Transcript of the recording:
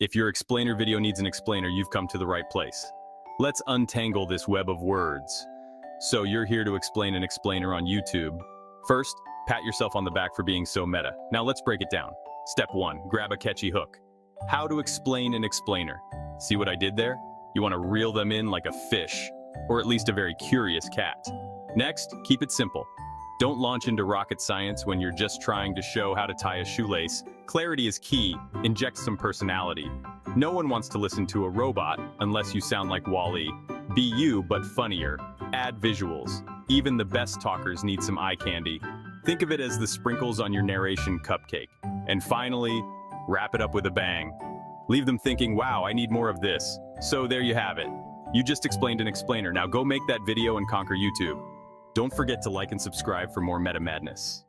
If your explainer video needs an explainer, you've come to the right place. Let's untangle this web of words. So you're here to explain an explainer on YouTube. First, pat yourself on the back for being so meta. Now let's break it down. Step 1. Grab a catchy hook. How to explain an explainer. See what I did there? You want to reel them in like a fish, or at least a very curious cat. Next, keep it simple. Don't launch into rocket science when you're just trying to show how to tie a shoelace. Clarity is key. Inject some personality. No one wants to listen to a robot unless you sound like Wall-E. Be you, but funnier. Add visuals. Even the best talkers need some eye candy. Think of it as the sprinkles on your narration cupcake. And finally, wrap it up with a bang. Leave them thinking, wow, I need more of this. So there you have it. You just explained an explainer. Now go make that video and conquer YouTube. Don't forget to like and subscribe for more meta madness.